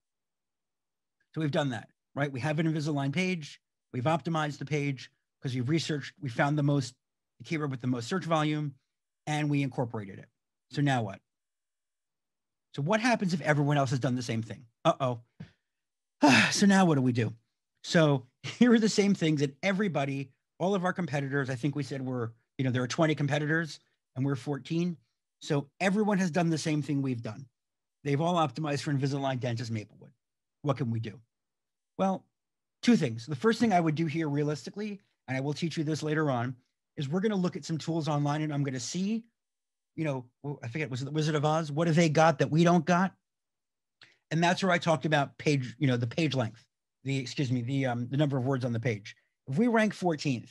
So we've done that, right? We have an Invisalign page. We've optimized the page because we've researched, we found the most, the keyword with the most search volume, and we incorporated it. So now what? So what happens if everyone else has done the same thing? Uh-oh. so now what do we do? So here are the same things that everybody, all of our competitors, I think we said we're, you know, there are 20 competitors and we're 14. So everyone has done the same thing we've done. They've all optimized for Invisalign Dentist Maplewood. What can we do? Well, two things. The first thing I would do here realistically, and I will teach you this later on, is we're going to look at some tools online and I'm going to see, you know, I forget, was it the Wizard of Oz? What have they got that we don't got? And that's where I talked about page, you know, the page length, the, excuse me, the, um, the number of words on the page. If we rank 14th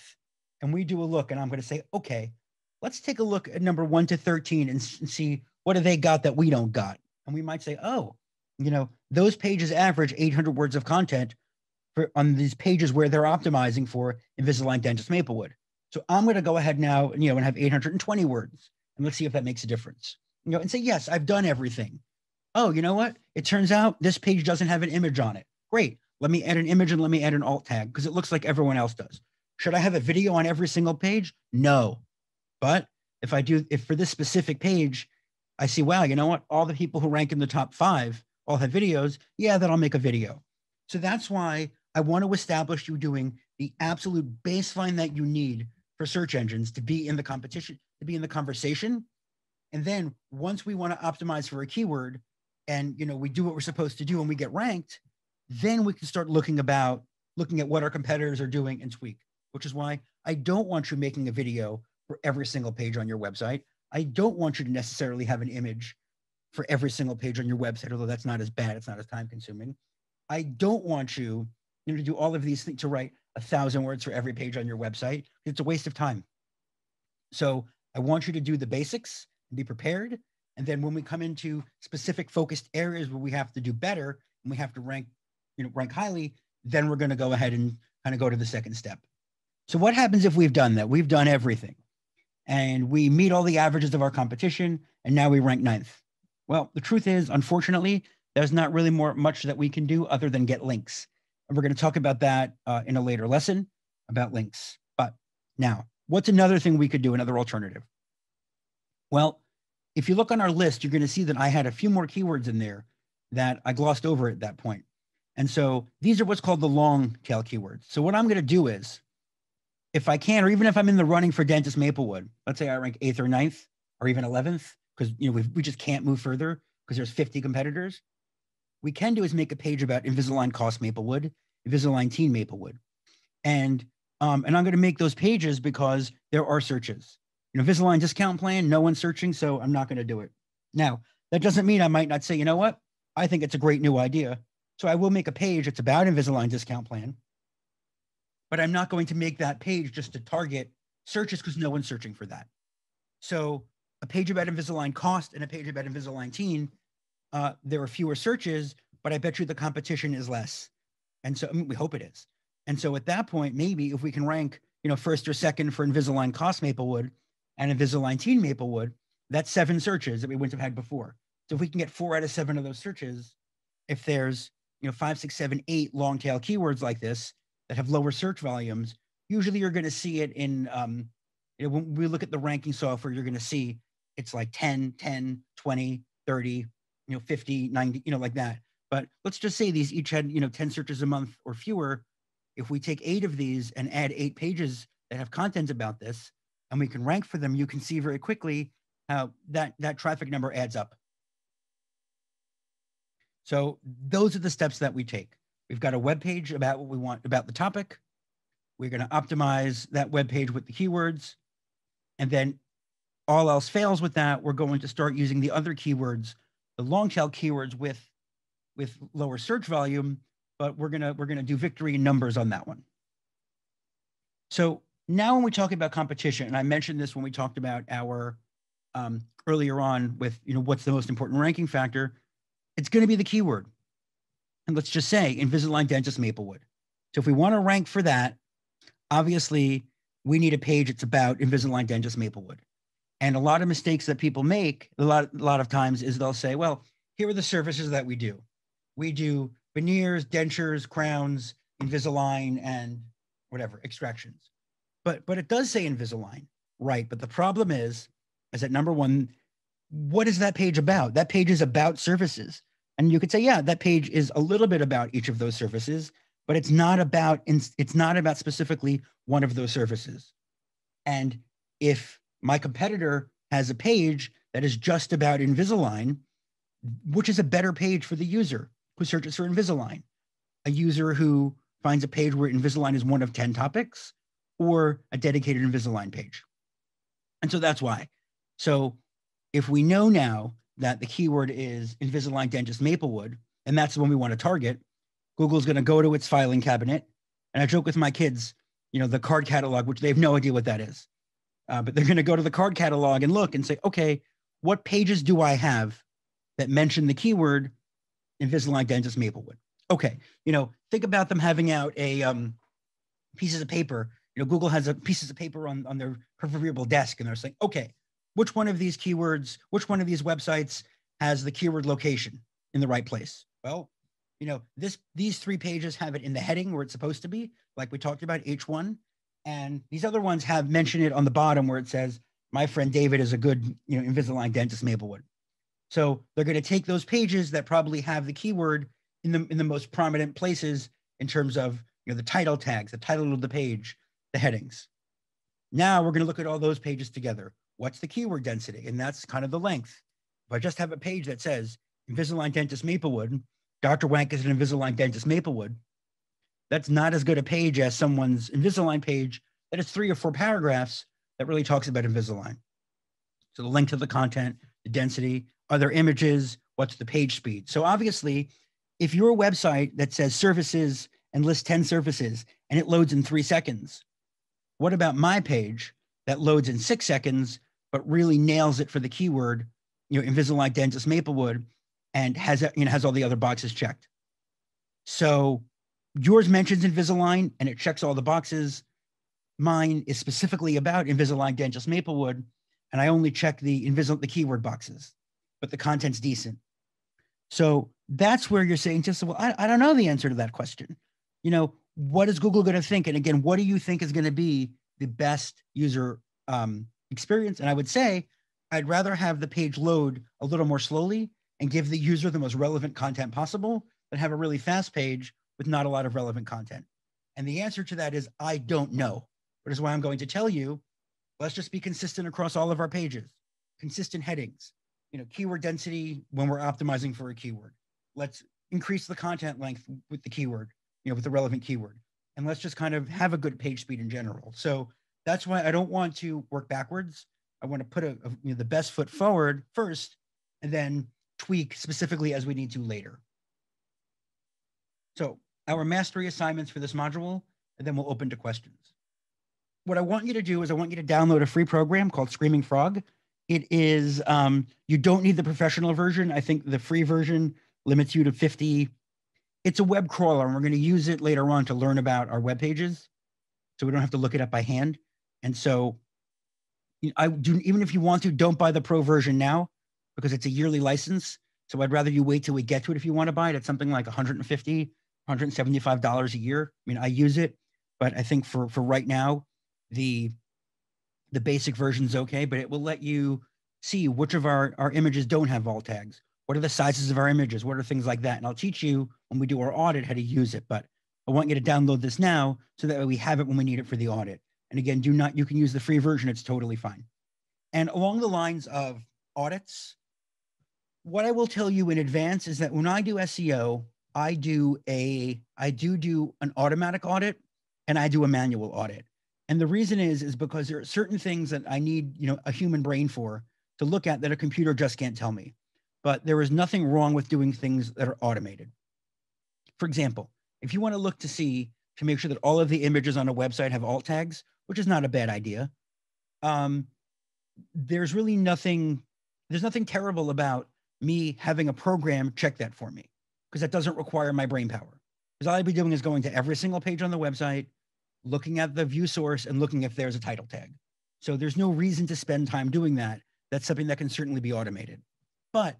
and we do a look and I'm going to say, okay, let's take a look at number one to 13 and, and see what have they got that we don't got and we might say, oh, you know, those pages average 800 words of content for on these pages where they're optimizing for Invisalign Dentist Maplewood. So I'm going to go ahead now, you know, and have 820 words, and let's see if that makes a difference. You know, and say, yes, I've done everything. Oh, you know what? It turns out this page doesn't have an image on it. Great. Let me add an image and let me add an alt tag because it looks like everyone else does. Should I have a video on every single page? No. But if I do, if for this specific page, I see, wow, you know what? All the people who rank in the top five all have videos. Yeah, then I'll make a video. So that's why I want to establish you doing the absolute baseline that you need for search engines to be in the competition, to be in the conversation. And then once we want to optimize for a keyword and you know we do what we're supposed to do and we get ranked, then we can start looking about looking at what our competitors are doing and tweak, which is why I don't want you making a video for every single page on your website. I don't want you to necessarily have an image for every single page on your website, although that's not as bad. It's not as time consuming. I don't want you, you know, to do all of these things to write a thousand words for every page on your website. It's a waste of time. So I want you to do the basics and be prepared. And then when we come into specific focused areas where we have to do better and we have to rank, you know, rank highly, then we're going to go ahead and kind of go to the second step. So what happens if we've done that? We've done everything and we meet all the averages of our competition, and now we rank ninth. Well, the truth is, unfortunately, there's not really more much that we can do other than get links. And we're going to talk about that uh, in a later lesson about links. But now, what's another thing we could do, another alternative? Well, if you look on our list, you're going to see that I had a few more keywords in there that I glossed over at that point. And so these are what's called the long tail keywords. So what I'm going to do is, if I can, or even if I'm in the running for Dentist Maplewood, let's say I rank eighth or ninth or even 11th, because you know we we just can't move further because there's 50 competitors. We can do is make a page about Invisalign Cost Maplewood, Invisalign Teen Maplewood, and um, and I'm going to make those pages because there are searches. You know, Invisalign discount plan, no one's searching, so I'm not going to do it. Now that doesn't mean I might not say, you know what, I think it's a great new idea, so I will make a page that's about Invisalign discount plan, but I'm not going to make that page just to target searches because no one's searching for that. So a page about Invisalign cost and a page about Invisalign teen, uh, there are fewer searches, but I bet you the competition is less. And so I mean, we hope it is. And so at that point, maybe if we can rank, you know, first or second for Invisalign cost Maplewood and Invisalign teen Maplewood, that's seven searches that we wouldn't have had before. So if we can get four out of seven of those searches, if there's, you know, five, six, seven, eight long tail keywords like this that have lower search volumes, usually you're going to see it in, um, you know, when we look at the ranking software, you're going to see it's like 10, 10, 20, 30, you know, 50, 90, you know, like that. But let's just say these each had, you know, 10 searches a month or fewer. If we take eight of these and add eight pages that have content about this, and we can rank for them, you can see very quickly how that, that traffic number adds up. So those are the steps that we take. We've got a web page about what we want about the topic. We're going to optimize that web page with the keywords. And then all else fails with that, we're going to start using the other keywords, the long tail keywords with with lower search volume, but we're gonna we're gonna do victory numbers on that one. So now when we talk about competition, and I mentioned this when we talked about our um, earlier on with you know what's the most important ranking factor, it's going to be the keyword. And let's just say Invisalign Dentist Maplewood. So if we want to rank for that, obviously we need a page that's about Invisalign Dentist Maplewood. And a lot of mistakes that people make a lot, a lot of times is they'll say, well, here are the services that we do. We do veneers, dentures, crowns, Invisalign, and whatever extractions. But but it does say Invisalign, right? But the problem is, is that number one, what is that page about? That page is about services. And you could say, yeah, that page is a little bit about each of those services, but it's not about it's not about specifically one of those services. And if my competitor has a page that is just about Invisalign, which is a better page for the user who searches for Invisalign? A user who finds a page where Invisalign is one of 10 topics or a dedicated Invisalign page. And so that's why. So if we know now that the keyword is Invisalign Dentist Maplewood, and that's the one we want to target, Google's going to go to its filing cabinet. And I joke with my kids, you know, the card catalog, which they have no idea what that is. Uh, but they're going to go to the card catalog and look and say, okay, what pages do I have that mention the keyword Invisalign Dentist Maplewood? Okay, you know, think about them having out a um, pieces of paper. You know, Google has a pieces of paper on, on their proverbial desk, and they're saying, okay, which one of these keywords, which one of these websites has the keyword location in the right place? Well, you know, this these three pages have it in the heading where it's supposed to be, like we talked about H1. And these other ones have mentioned it on the bottom where it says, my friend David is a good, you know, Invisalign dentist Maplewood. So they're going to take those pages that probably have the keyword in the in the most prominent places in terms of you know the title tags, the title of the page, the headings. Now we're going to look at all those pages together. What's the keyword density? And that's kind of the length. If I just have a page that says Invisalign dentist Maplewood, Dr. Wank is an Invisalign dentist Maplewood, that's not as good a page as someone's Invisalign page that is three or four paragraphs that really talks about Invisalign. So the length of the content, the density, are there images, what's the page speed? So obviously, if your website that says services and lists 10 services and it loads in three seconds, what about my page that loads in six seconds, but really nails it for the keyword, you know, Invisalign Dentist Maplewood and has, you know, has all the other boxes checked. So yours mentions Invisalign and it checks all the boxes. Mine is specifically about Invisalign Dentist Maplewood, and I only check the Invisalign the keyword boxes. but the content's decent. So that's where you're saying just, well, I, I don't know the answer to that question. You know, what is Google going to think? And again, what do you think is going to be the best user um, experience? And I would say, I'd rather have the page load a little more slowly and give the user the most relevant content possible than have a really fast page with not a lot of relevant content. And the answer to that is I don't know, which is why I'm going to tell you, let's just be consistent across all of our pages, consistent headings, you know, keyword density when we're optimizing for a keyword. Let's increase the content length with the keyword, you know, with the relevant keyword. And let's just kind of have a good page speed in general. So that's why I don't want to work backwards. I want to put a, a you know, the best foot forward first and then tweak specifically as we need to later. So our mastery assignments for this module, and then we'll open to questions. What I want you to do is I want you to download a free program called Screaming Frog. It is, um, you don't need the professional version. I think the free version limits you to 50. It's a web crawler, and we're going to use it later on to learn about our web pages. So we don't have to look it up by hand. And so I do, even if you want to, don't buy the pro version now because it's a yearly license. So I'd rather you wait till we get to it if you want to buy it. It's something like 150, 175 dollars a year. I mean, I use it, but I think for for right now, the the basic version is okay, but it will let you see which of our, our images don't have alt tags. What are the sizes of our images? What are things like that? And I'll teach you when we do our audit how to use it. But I want you to download this now so that we have it when we need it for the audit. And again, do not, you can use the free version. It's totally fine. And along the lines of audits, what I will tell you in advance is that when I do SEO, I do a, I do do an automatic audit and I do a manual audit. And the reason is, is because there are certain things that I need, you know, a human brain for to look at that a computer just can't tell me. But there is nothing wrong with doing things that are automated. For example, if you want to look to see to make sure that all of the images on a website have alt tags, which is not a bad idea, um, there's really nothing, there's nothing terrible about me having a program check that for me because that doesn't require my brain power. Because all I'd be doing is going to every single page on the website, looking at the view source and looking if there's a title tag. So there's no reason to spend time doing that. That's something that can certainly be automated. But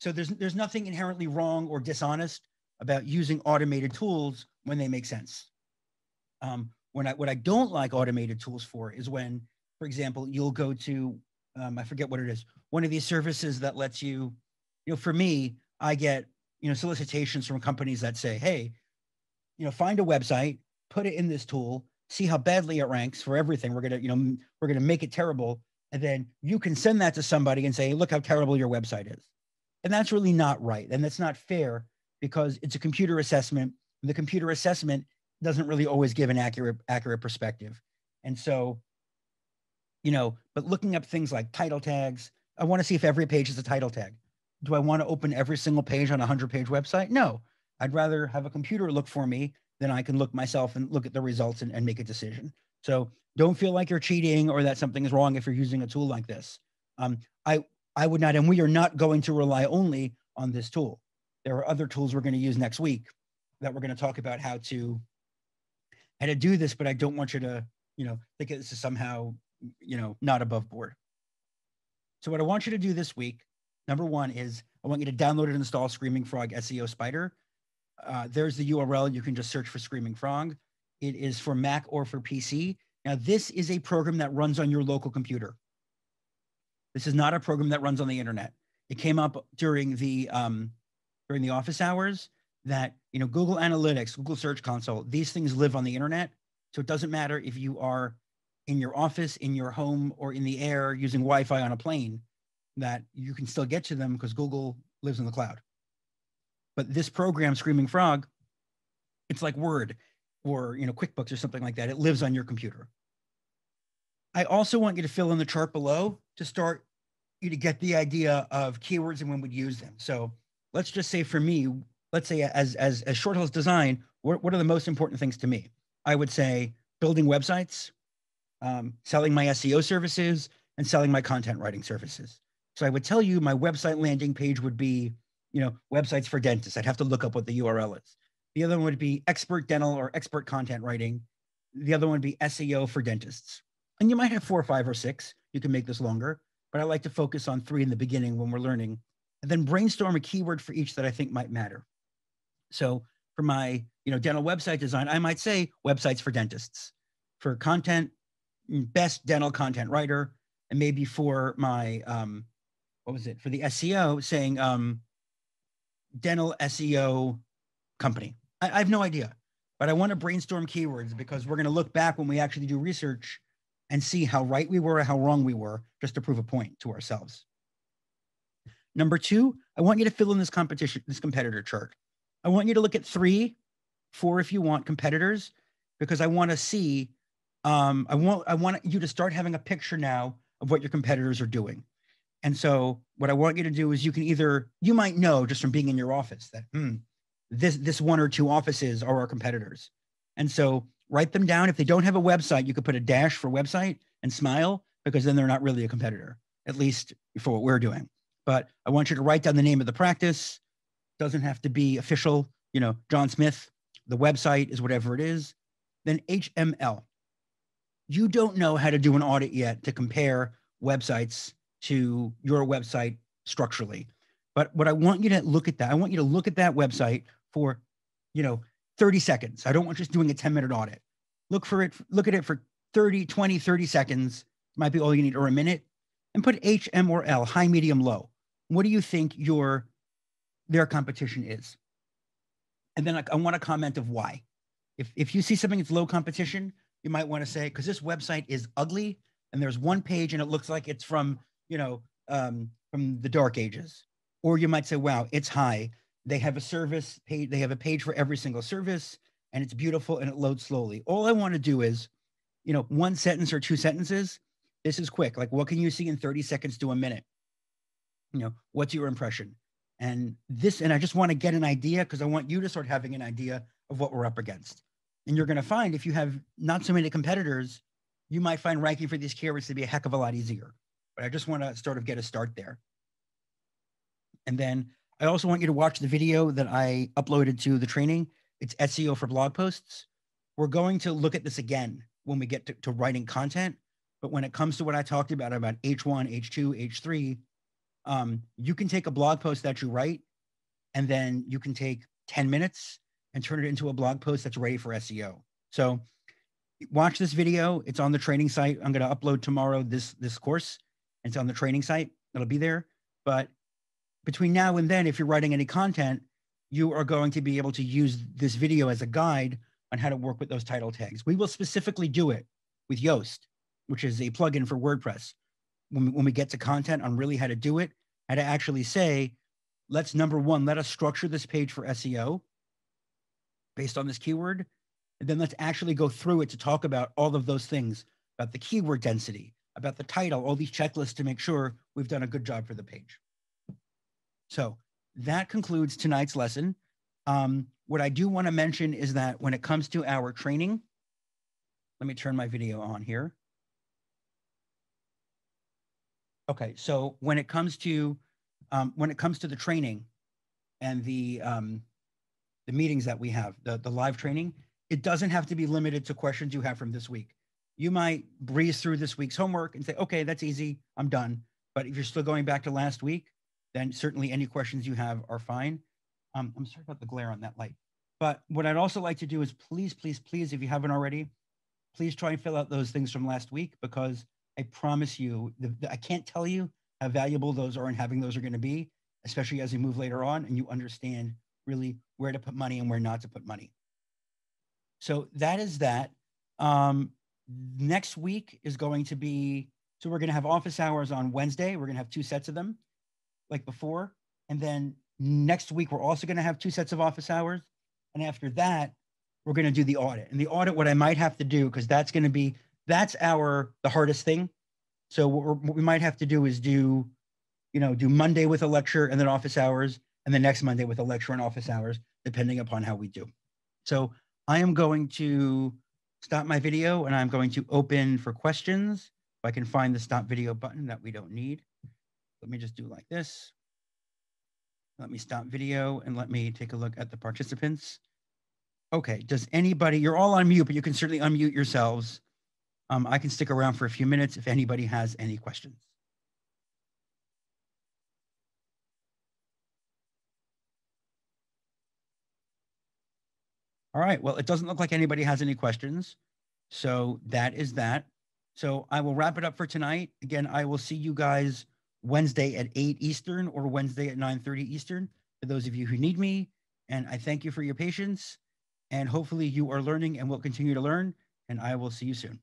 so there's there's nothing inherently wrong or dishonest about using automated tools when they make sense. Um, when I what I don't like automated tools for is when, for example, you'll go to um, I forget what it is, one of these services that lets you, you know, for me, I get you know solicitations from companies that say, hey, you know, find a website, put it in this tool, see how badly it ranks for everything. We're gonna, you know, we're gonna make it terrible, and then you can send that to somebody and say, look how terrible your website is. And that's really not right, and that's not fair because it's a computer assessment. The computer assessment doesn't really always give an accurate accurate perspective. And so, you know, but looking up things like title tags, I want to see if every page is a title tag. Do I want to open every single page on a 100 page website? No. I'd rather have a computer look for me than I can look myself and look at the results and, and make a decision. So don't feel like you're cheating or that something is wrong if you're using a tool like this. Um, I, I would not, and we are not going to rely only on this tool. There are other tools we're going to use next week that we're going to talk about how to, how to do this, but I don't want you to, you know, think this is somehow, you know, not above board. So what I want you to do this week, number one is I want you to download and install Screaming Frog SEO Spider uh, there's the URL. You can just search for Screaming Frog. It is for Mac or for PC. Now, this is a program that runs on your local computer. This is not a program that runs on the internet. It came up during the um, during the office hours that you know Google Analytics, Google Search Console, these things live on the internet. So it doesn't matter if you are in your office, in your home, or in the air using Wi-Fi on a plane, that you can still get to them because Google lives in the cloud. But this program, Screaming Frog, it's like Word or you know QuickBooks or something like that. It lives on your computer. I also want you to fill in the chart below to start you to get the idea of keywords and when we'd use them. So let's just say for me, let's say as as as Short Hills Design, what, what are the most important things to me? I would say building websites, um, selling my SEO services, and selling my content writing services. So I would tell you my website landing page would be you know, websites for dentists. I'd have to look up what the URL is. The other one would be expert dental or expert content writing. The other one would be SEO for dentists. And you might have four or five or six. You can make this longer, but but I like to focus on three in the beginning when we're learning, and then brainstorm a keyword for each that I think might matter. So for my, you know, dental website design, I might say websites for dentists. For content, best dental content writer, and maybe for my um, what was it for the SEO, saying um, dental SEO company. I, I have no idea, but I want to brainstorm keywords because we're going to look back when we actually do research and see how right we were or how wrong we were, just to prove a point to ourselves. Number two, I want you to fill in this competition, this competitor chart. I want you to look at three, four if you want competitors, because I want to see. Um, I want I want you to start having a picture now of what your competitors are doing. And so what I want you to do is you can either you might know just from being in your office that hmm, this this one or two offices are our competitors. And so write them down. If they don't have a website, you could put a dash for website and smile because then they're not really a competitor, at least for what we're doing. But I want you to write down the name of the practice, doesn't have to be official. You know, John Smith, the website is whatever it is. Then HML. You don't know how to do an audit yet to compare websites to your website structurally. But what I want you to look at that, I want you to look at that website for, you know, 30 seconds. I don't want just doing a 10 minute audit. Look for it, look at it for 30, 20, 30 seconds. Might be all you need, or a minute, and put H, M, or L, high, medium, low. What do you think your their competition is. And then I, I want to comment of why. If, if you see something that's low competition, you might want to say, because this website is ugly and there's one page and it looks like it's from, you know, um, from the dark ages. Or you might say, wow, it's high. They have a service page, they have a page for every single service and it's beautiful and it loads slowly. All I want to do is, you know, one sentence or two sentences. This is quick. Like, what can you see in 30 seconds to a minute? You know, what's your impression? And this, and I just want to get an idea because I want you to start having an idea of what we're up against. And you're going to find if you have not so many competitors, you might find ranking for these keywords to be a heck of a lot easier. But I just want to sort of get a start there. And then I also want you to watch the video that I uploaded to the training. It's SEO for blog posts. We're going to look at this again when we get to, to writing content. But when it comes to what I talked about, about H1, H2, H3, um, you can take a blog post that you write and then you can take 10 minutes and turn it into a blog post that's ready for SEO. So watch this video. It's on the training site. I'm going to upload tomorrow this this course. It's on the training site. It'll be there. But between now and then, if you're writing any content, you are going to be able to use this video as a guide on how to work with those title tags. We will specifically do it with Yoast, which is a plugin for WordPress when we, when we get to content on really how to do it, how to actually say, let's number one, let us structure this page for SEO based on this keyword. And then let's actually go through it to talk about all of those things about the keyword density, about the title, all these checklists to make sure we've done a good job for the page. So that concludes tonight's lesson. Um, what I do want to mention is that when it comes to our training, let me turn my video on here. Okay, so when it comes to um, when it comes to the training and the um, the meetings that we have, the the live training, it doesn't have to be limited to questions you have from this week. You might breeze through this week's homework and say, okay, that's easy, I'm done. But if you're still going back to last week, then certainly any questions you have are fine. Um, I'm sorry about the glare on that light. But what I'd also like to do is please, please, please, if you haven't already, please try and fill out those things from last week because I promise you, the, the, I can't tell you how valuable those are and having those are going to be, especially as we move later on and you understand really where to put money and where not to put money. So that is that. Um, next week is going to be so we're going to have office hours on Wednesday. We're going to have two sets of them, like before, and then next week we're also going to have two sets of office hours, and after that we're going to do the audit. And the audit, what I might have to do because that's going to be that's our the hardest thing. So what, what we might have to do is do, you know, do Monday with a lecture and then office hours, and the next Monday with a lecture and office hours, depending upon how we do. So I am going to stop my video and I'm going to open for questions. If I can find the stop video button that we don't need. Let me just do like this. Let me stop video and let me take a look at the participants. Okay, does anybody, you're all on mute, but you can certainly unmute yourselves. Um, I can stick around for a few minutes if anybody has any questions. All right, well, it doesn't look like anybody has any questions. So that is that. So I will wrap it up for tonight. Again, I will see you guys Wednesday at 8 Eastern or Wednesday at 9.30 Eastern for those of you who need me. And I thank you for your patience. And hopefully you are learning and will continue to learn. And I will see you soon.